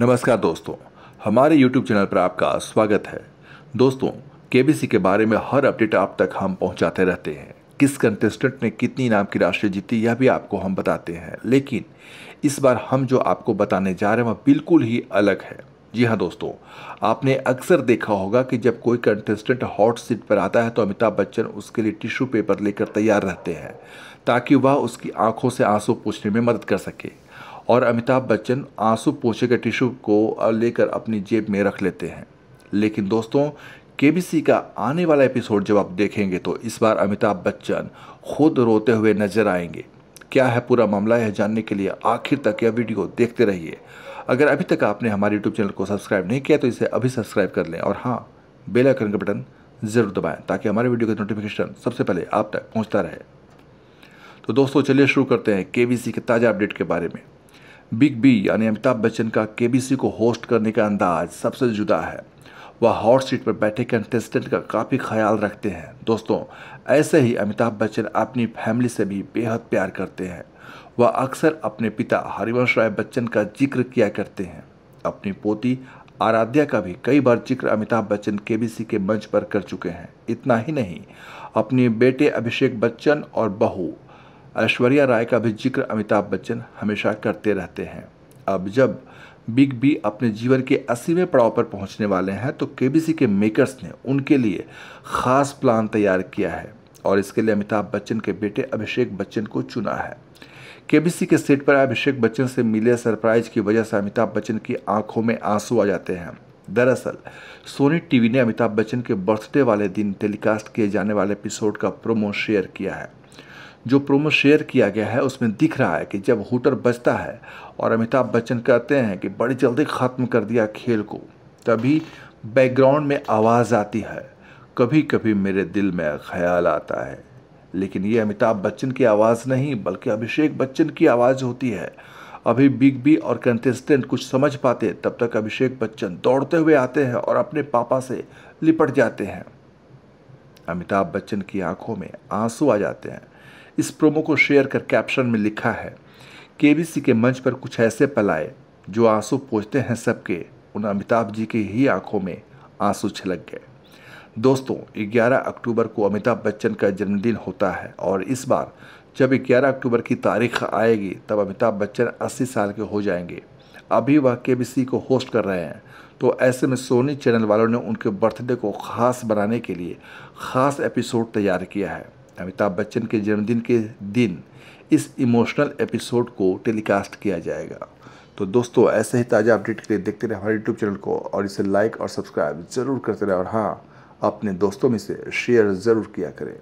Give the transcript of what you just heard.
नमस्कार दोस्तों, हमारे YouTube चैनल पर आपका स्वागत है। दोस्तों केबीसी के बारे में हर अपडेट आप तक हम पहुंचाते रहते हैं। किस कंटेस्टेंट ने कितनी इनाम की राशि जीती, यह भी आपको हम बताते हैं। लेकिन, इस बार हम जो आपको बताने जा रहे हैं, वह बिल्कुल ही अलग है। जी हाँ दोस्तों, आपने अक्सर देखा होगा कि जब कोई कंटेस्टेंट हॉट सीट पर आता है तो अमिताभ बच्चन उसके लिए टिश्यू पेपर लेकर तैयार रहते हैं, ताकि वह उसकी आँखों से आँसू पूछने में मदद कर सके। और अमिताभ बच्चन आँसू पोछे के टिश्यू को लेकर अपनी जेब में रख लेते हैं। लेकिन दोस्तों, केबीसी का आने वाला एपिसोड जब आप देखेंगे तो इस बार अमिताभ बच्चन खुद रोते हुए नज़र आएँगे। क्या है पूरा मामला, यह जानने के लिए आखिर तक यह वीडियो देखते रहिए। अगर अभी तक आपने हमारे यूट्यूब चैनल को सब्सक्राइब नहीं किया तो इसे अभी सब्सक्राइब कर लें और हाँ बेल आइकन का बटन ज़रूर दबाएँ ताकि हमारे वीडियो का नोटिफिकेशन सबसे पहले आप तक पहुँचता रहे। तो दोस्तों, चलिए शुरू करते हैं केबीसी के ताज़ा अपडेट के बारे में। बिग बी यानी अमिताभ बच्चन का केबीसी को होस्ट करने का अंदाज सबसे जुदा है। वह हॉट सीट पर बैठे कंटेस्टेंट का काफ़ी ख्याल रखते हैं। दोस्तों, ऐसे ही अमिताभ बच्चन अपनी फैमिली से भी बेहद प्यार करते हैं। वह अक्सर अपने पिता हरिवंश राय बच्चन का ज़िक्र किया करते हैं। अपनी पोती आराध्या का भी कई बार ज़िक्र अमिताभ बच्चन केबीसी के मंच पर कर चुके हैं। इतना ही नहीं, अपने बेटे अभिषेक बच्चन और बहू ऐश्वर्या राय का भी ज़िक्र अमिताभ बच्चन हमेशा करते रहते हैं। अब जब बिग बी अपने जीवन के अस्सीवें पड़ाव पर पहुँचने वाले हैं तो केबीसी के मेकर्स ने उनके लिए खास प्लान तैयार किया है और इसके लिए अमिताभ बच्चन के बेटे अभिषेक बच्चन को चुना है। केबीसी के सेट पर अभिषेक बच्चन से मिले सरप्राइज़ की वजह से अमिताभ बच्चन की आँखों में आँसू आ जाते हैं। दरअसल, सोनी टीवी ने अमिताभ बच्चन के बर्थडे वाले दिन टेलीकास्ट किए जाने वाले एपिसोड का प्रोमो शेयर किया है। जो प्रोमो शेयर किया गया है, उसमें दिख रहा है कि जब हुटर बजता है और अमिताभ बच्चन कहते हैं कि बड़ी जल्दी ख़त्म कर दिया खेल को, तभी बैकग्राउंड में आवाज़ आती है। कभी कभी मेरे दिल में ख्याल आता है, लेकिन ये अमिताभ बच्चन की आवाज़ नहीं, बल्कि अभिषेक बच्चन की आवाज़ होती है। अभी बिग बी और कंटेस्टेंट कुछ समझ पाते तब तक अभिषेक बच्चन दौड़ते हुए आते हैं और अपने पापा से लिपट जाते हैं। अमिताभ बच्चन की आँखों में आँसू आ जाते हैं। इस प्रोमो को शेयर कर कैप्शन में लिखा है, केबीसी के मंच पर कुछ ऐसे पल आए, जो आँसू पोछते हैं सबके। उन अमिताभ जी की ही आँखों में आँसू छलक गए। दोस्तों 11 अक्टूबर को अमिताभ बच्चन का जन्मदिन होता है और इस बार जब 11 अक्टूबर की तारीख आएगी, तब अमिताभ बच्चन 80 साल के हो जाएँगे। अभी वह के को होस्ट कर रहे हैं तो ऐसे में सोनी चैनल वालों ने उनके बर्थडे को ख़ास बनाने के लिए ख़ास एपिसोड तैयार किया है। अमिताभ बच्चन के जन्मदिन के दिन इस इमोशनल एपिसोड को टेलीकास्ट किया जाएगा। तो दोस्तों, ऐसे ही ताज़ा अपडेट के लिए देखते रहे हमारे यूट्यूब चैनल को और इसे लाइक और सब्सक्राइब ज़रूर करते रहे और हाँ अपने दोस्तों में से शेयर ज़रूर किया करें।